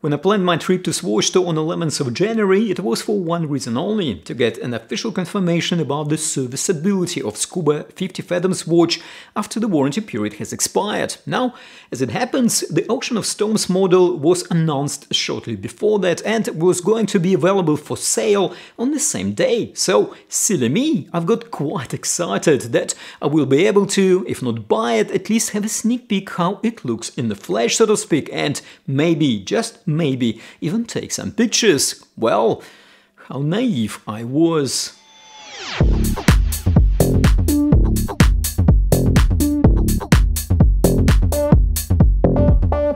When I planned my trip to Swatch store on 11th of January, it was for one reason only, to get an official confirmation about the serviceability of Scuba 50 Fathoms watch after the warranty period has expired. Now, as it happens, the Ocean of Storms model was announced shortly before that and was going to be available for sale on the same day. So, silly me, I've got quite excited that I will be able to, if not buy it, at least have a sneak peek how it looks in the flesh, so to speak, and maybe, just maybe even take some pictures. Well, how naive I was.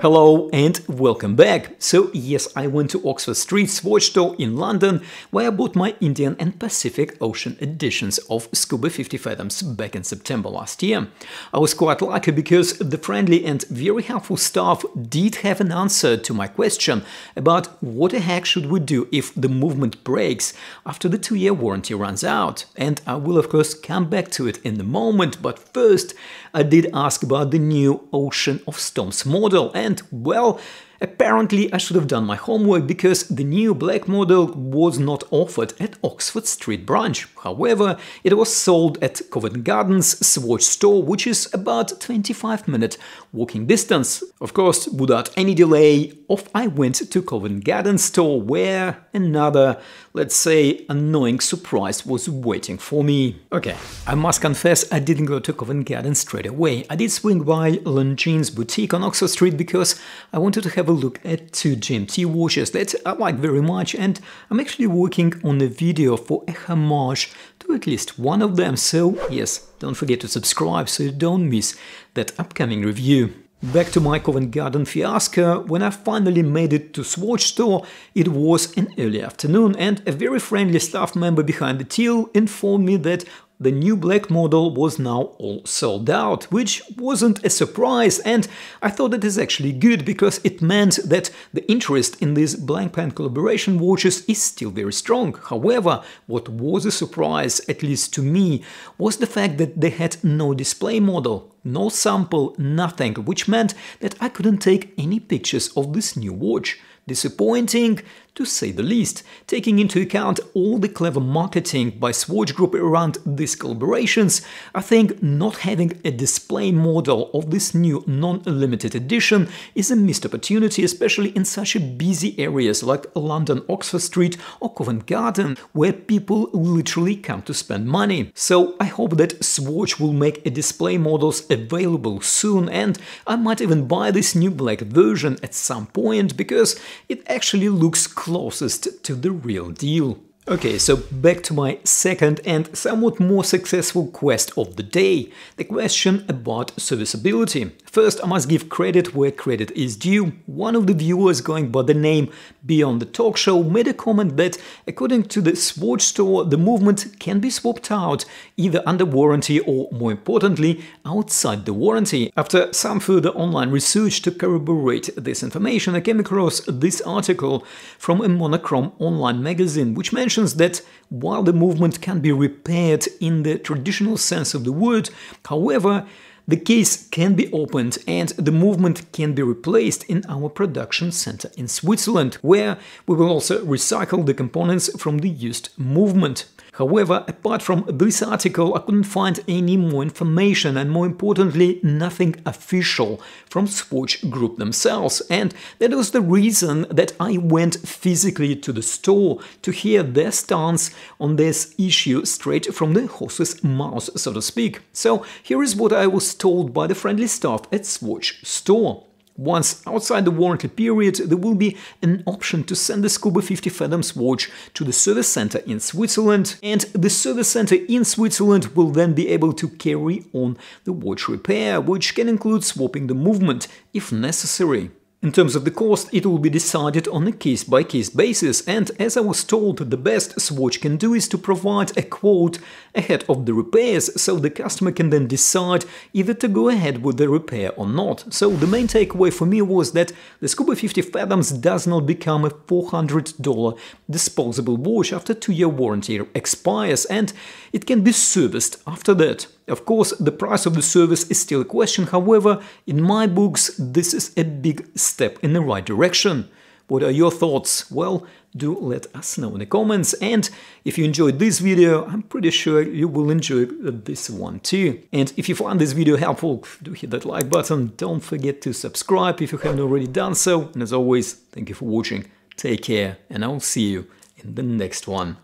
Hello and welcome back. So yes, I went to Oxford Street Swatch Store in London where I bought my Indian and Pacific Ocean editions of Scuba 50 Fathoms back in September last year. I was quite lucky because the friendly and very helpful staff did have an answer to my question about what the heck should we do if the movement breaks after the two-year warranty runs out. And I will of course come back to it in a moment, but first I did ask about the new Ocean of Storms model and well, Apparently, I should have done my homework because the new black model was not offered at Oxford Street branch. However, it was sold at Covent Garden's Swatch store, which is about 25 minute walking distance. Of course, without any delay, off I went to Covent Garden store where another, let's say, annoying surprise was waiting for me. Okay, I must confess I didn't go to Covent Garden straight away. I did swing by Longines boutique on Oxford Street because I wanted to have a a look at two GMT watches that I like very much and I'm actually working on a video for a homage to at least one of them, so yes, don't forget to subscribe so you don't miss that upcoming review. Back to my Covent Garden fiasco, when I finally made it to Swatch store, it was an early afternoon and a very friendly staff member behind the till informed me that the new black model was now all sold out, which wasn't a surprise and I thought it is actually good because it meant that the interest in these blank Blancpain collaboration watches is still very strong. However, what was a surprise, at least to me, was the fact that they had no display model, no sample, nothing, which meant that I couldn't take any pictures of this new watch. Disappointing, to say the least, taking into account all the clever marketing by Swatch Group around these collaborations, I think not having a display model of this new non-limited edition is a missed opportunity, especially in such busy areas like London Oxford Street or Covent Garden, where people literally come to spend money. So I hope that Swatch will make a display models available soon and I might even buy this new black version at some point because it actually looks closest to the real deal. Okay, so back to my second and somewhat more successful quest of the day, the question about serviceability. First, I must give credit where credit is due. One of the viewers going by the name Beyond the Talk Show made a comment that, according to the Swatch store, the movement can be swapped out, either under warranty or, more importantly, outside the warranty. After some further online research to corroborate this information, I came across this article from a monochrome online magazine, which mentions that while the movement can be repaired in the traditional sense of the word, however, the case can be opened and the movement can be replaced in our production center in Switzerland, where we will also recycle the components from the used movement. However, apart from this article, I couldn't find any more information and more importantly, nothing official from Swatch Group themselves. And that was the reason that I went physically to the store to hear their stance on this issue straight from the horse's mouth, so to speak. So here is what I was told by the friendly staff at Swatch store. Once outside the warranty period, there will be an option to send the Scuba 50 Fathoms watch to the service center in Switzerland, and the service center in Switzerland will then be able to carry on the watch repair, which can include swapping the movement if necessary. In terms of the cost, it will be decided on a case-by-case -case basis, and as I was told, the best Swatch can do is to provide a quote ahead of the repairs, so the customer can then decide either to go ahead with the repair or not. So the main takeaway for me was that the Scuba 50 Fathoms does not become a $400 disposable watch after two-year warranty expires, and it can be serviced after that. Of course, the price of the service is still a question, however, in my books, this is a big step in the right direction. What are your thoughts? Well, do let us know in the comments. And if you enjoyed this video, I'm pretty sure you will enjoy this one too. And if you found this video helpful, do hit that like button. Don't forget to subscribe if you haven't already done so. And as always, thank you for watching. Take care, and I'll see you in the next one.